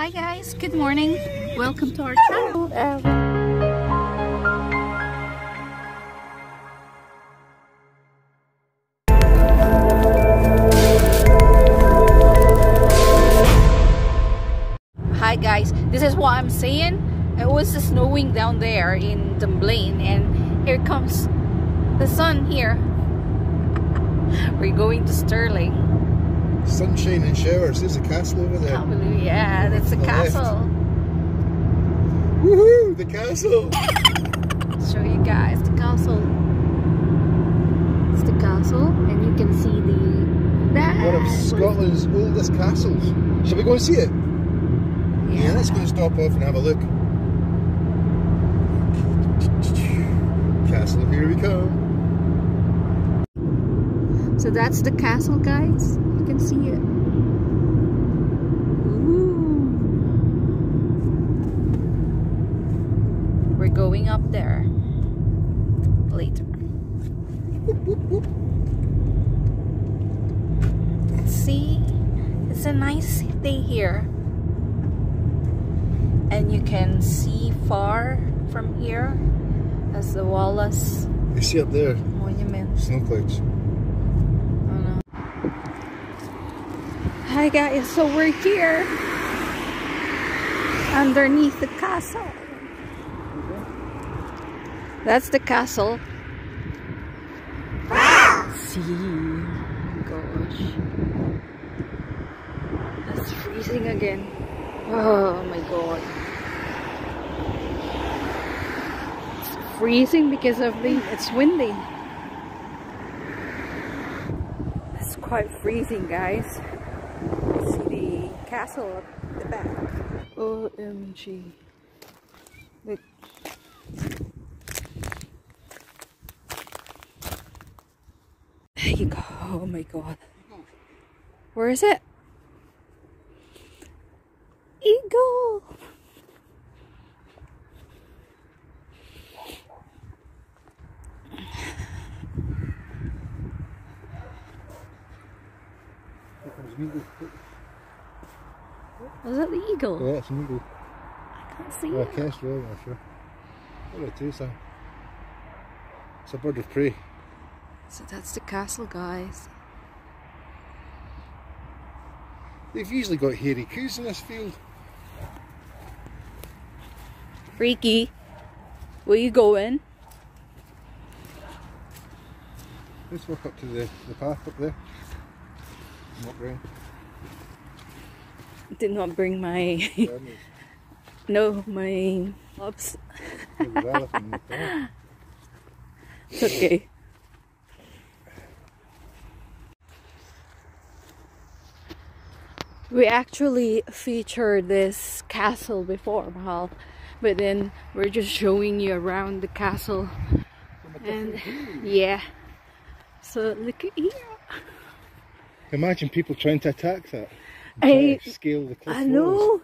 Hi guys, good morning. Welcome to our channel. Hi guys, this is what I'm saying. It was snowing down there in Dunblane and here comes the sun here. We're going to Stirling. Sunshine and showers. There's a castle over there. Can't yeah, that's a The castle. Woohoo! The castle! show you guys the castle. It's the castle, and you can see the that One of Scotland's oldest castles. Shall we go and see it? Yeah, let's go and stop off and have a look. Castle, here we come. So that's the castle, guys. Can see it. Ooh. We're going up there later. See, it's a nice day here. And you can see far from here as the Wallace You see up there, Monument. snow clouds. Oh no. Hi guys, so we're here underneath the castle. That's the castle. See, oh gosh, it's freezing again. Oh my god, it's freezing because of the it's windy. It's quite freezing, guys. See the castle at the back. OMG. Look. There you go. Oh my god. Where is it? Eagle! Was that the eagle? Yeah, it's an eagle. I can't see Oh, it. kestrel, I'm sure. What a two. It's a bird of prey. So that's the castle, guys. They've usually got hairy coos in this field. Freaky. Where you going? Let's walk up to the, the path up there. Walk round. Did not bring my no my gloves. It's okay. We actually featured this castle before, Mahal, but then we're just showing you around the castle. And yeah, so look at here. Imagine people trying to attack that. I- scale the cliff I walls. know.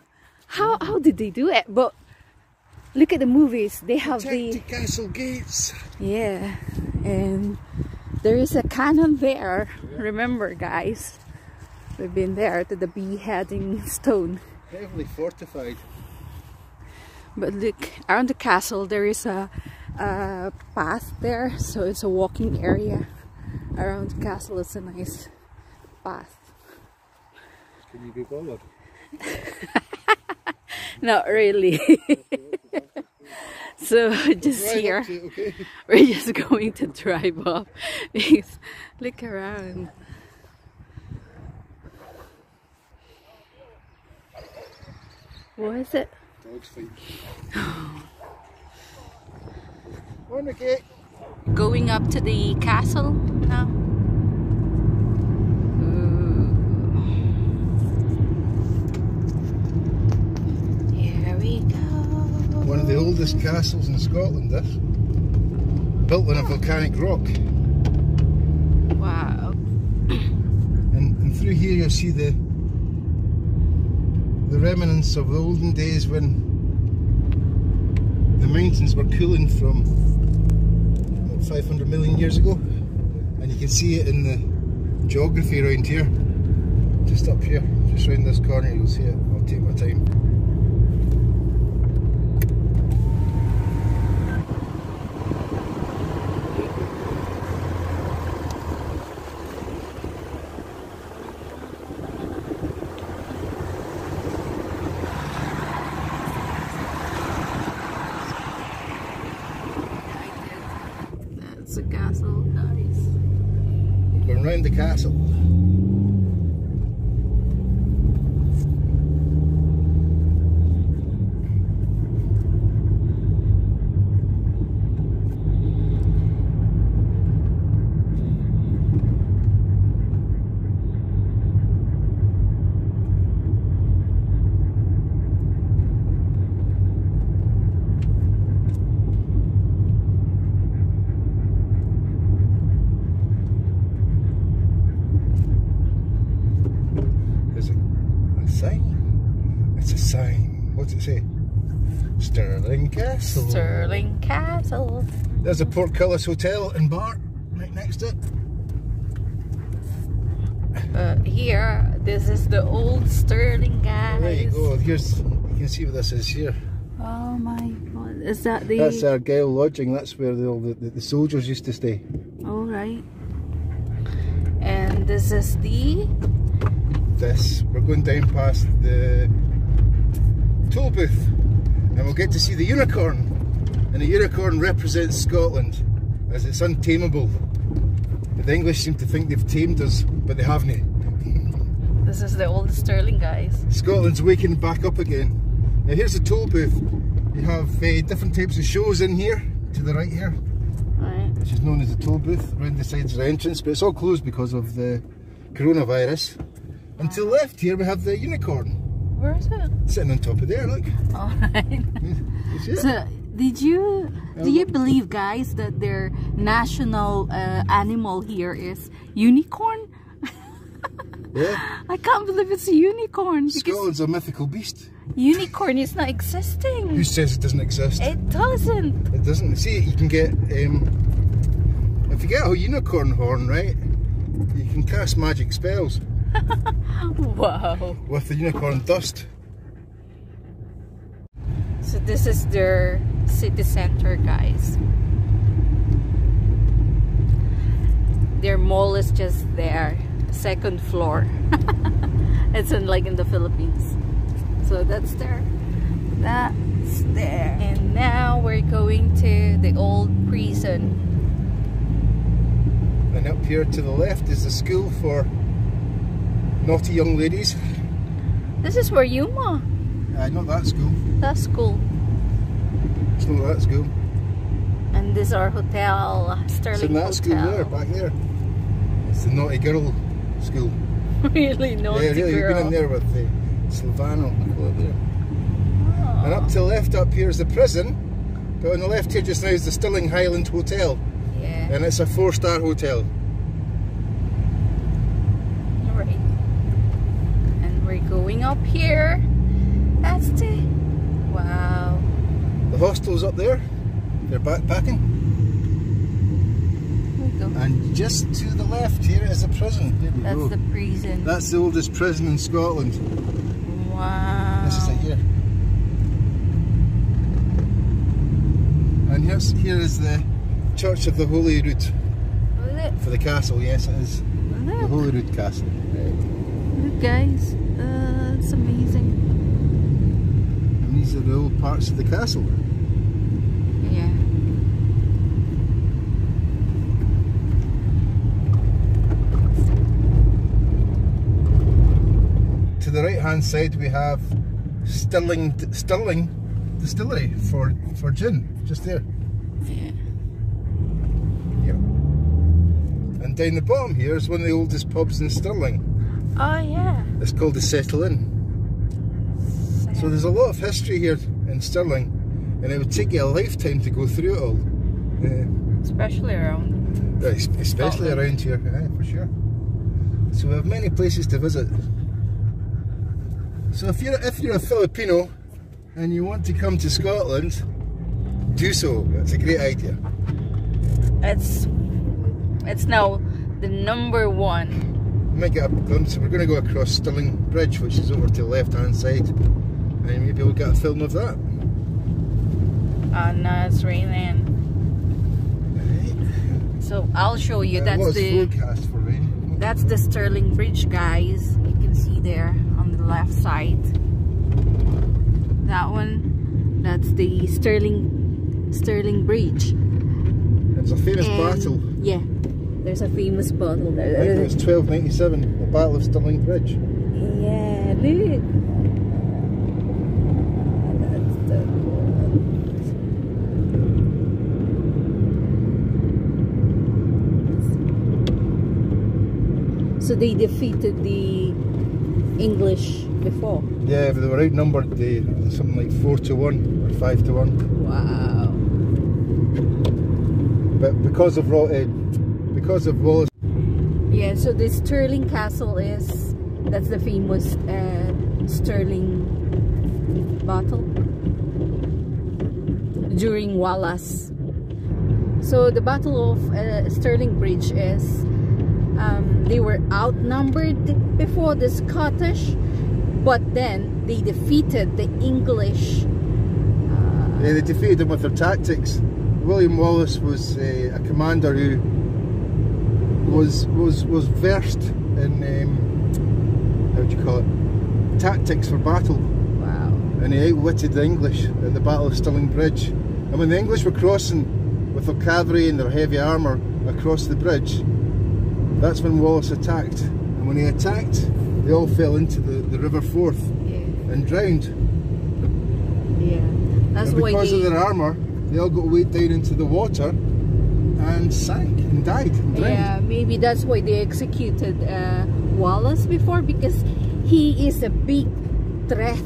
How how did they do it? But look at the movies. They have Protect the castle gates. yeah, and there is a cannon there. Remember, guys, we've been there to the beheading stone. Heavily fortified. But look around the castle. There is a, a path there, so it's a walking area around the castle. It's a nice path. You be bothered? Not really. so just here. to okay. We're just going to drive off because look around. What is it? Dogs fight. On the gate. Going up to the castle now. Ooh. Here we go. Castles in Scotland, this. Built on a volcanic rock. Wow. And, and through here you'll see the the remnants of the olden days when the mountains were cooling from what, 500 million years ago. And you can see it in the geography around here. Just up here, just round this corner you'll see it. I'll take my time. The castle, guys. Going round the castle. There's a, a sign. It's a sign. What's it say? Stirling Castle. Stirling Castle. There's a Portcullis Hotel and Bar right next to it. Uh, here, this is the old Stirling, guys. There you go. Here's you can see what this is here. Oh my god, is that the? That's our Argyll Lodging. That's where the, the, the, the soldiers used to stay. All right. And this is the. This we're going down past the toll booth, and we'll get to see the unicorn. And the unicorn represents Scotland, as it's untamable. The English seem to think they've tamed us, but they haven't. This is the old Stirling guys. Scotland's waking back up again. Now here's the toll booth. You have uh, different types of shows in here, to the right here, Right. which is known as the toll booth. Around the sides of the entrance, but it's all closed because of the coronavirus. And to the left here we have the unicorn, Where is it? sitting on top of there, look. All right. You see it? So, did you do you believe, guys, that their national uh, animal here is unicorn? Yeah. I can't believe it's a unicorn because Scotland's a mythical beast. unicorn is not existing. Who says it doesn't exist? It doesn't. It doesn't. See, you can get, um, if you get a unicorn horn, right, you can cast magic spells Wow. with the unicorn dust. So this is their city center, guys. Their mall is just there, second floor. it's in like in the Philippines. So that's there. That's there. And now we're going to the old prison. And up here to the left is the school for naughty young ladies. This is where Yuma. Uh, not that school. That school. It's not that school. And this is our hotel, Stirling It's in that Hotel. school there, back there. It's the naughty girl school. really naughty yeah, really. girl. We've been in there with the Silvano. people up there. And up to the left up here is the prison. But on the left here just now is the Stirling Highland Hotel. Yeah. And it's a four star hotel. Right. And we're going up here. That's the wow. The hostel's up there. They're backpacking. Here we go. And just to the left here is the prison. That's go. the prison. That's the oldest prison in Scotland. wow. This is it here. And here's here is the Church of the Holy Rude for the castle. Yes, it is the look, Holy Rood Castle. look, guys. Uh, it's amazing. And these are the old parts of the castle. Yeah. To the right hand side we have Stirling Stirling Distillery for for gin, just there. Yeah. Down the bottom here is one of the oldest pubs in Stirling. Oh yeah. It's called the Settle Inn. So there's a lot of history here in Stirling, and it would take you a lifetime to go through it all. Uh, Especially around. es- especially Scotland. around here, aye, for sure. So we have many places to visit. So if you're if you're a Filipino and you want to come to Scotland, do so. That's a great idea. It's it's now the number one. Might get a glimpse. We're going to go across Stirling Bridge, which is over to the left-hand side, and maybe we'll get a film of that. And uh, it's raining. So I'll show you. That's the forecast for rain? that's the Stirling Bridge, guys. You can see there on the left side. That one, that's the Stirling Stirling Bridge. It's a famous And- battle. Yeah, there's a famous battle there. I think it was 1297, the Battle of Stirling Bridge. Yeah, look. That's the one. So they defeated the English before. Yeah, but they were outnumbered they, something like 4 to 1 or 5 to 1. Wow. But because of uh, because of Wallace, Yeah, so this Stirling Castle is that's the famous uh, Stirling battle during Wallace. So the Battle of uh, Stirling Bridge is um, they were outnumbered before the Scottish, but then they defeated the English. Uh, yeah, they defeated them with their tactics. William Wallace was uh, a commander who was was was versed in um, how do you call it tactics for battle. wow. and he outwitted the English at the Battle of Stirling Bridge. And when the English were crossing with their cavalry and their heavy armour across the bridge, that's when Wallace attacked. And when he attacked, they all fell into the, the River Forth Yeah. and drowned. Yeah. That's and why because of their armour, they all got weighed down into the water and sank and died and. Yeah, maybe that's why they executed uh, Wallace before because he is a big threat.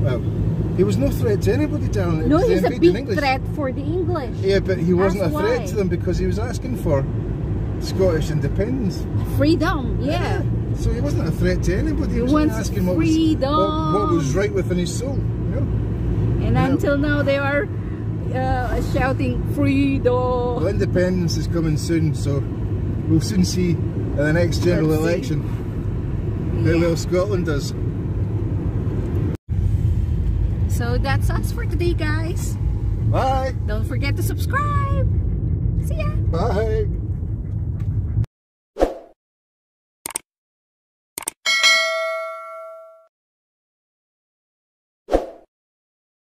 Well, he was no threat to anybody down there. No, he's a big threat for the English. Yeah, but he wasn't That's a threat why. to them because he was asking for Scottish independence. Freedom, yeah. So he wasn't a threat to anybody. He, He was asking what was, what, what was right within his soul. You know? And Yeah. until now, they are uh, shouting freedom. Well, independence is coming soon, so we'll soon see in the next general Let's see. election how Yeah. well Scotland does. So that's us for today, guys. Bye. Don't forget to subscribe. See ya. Bye.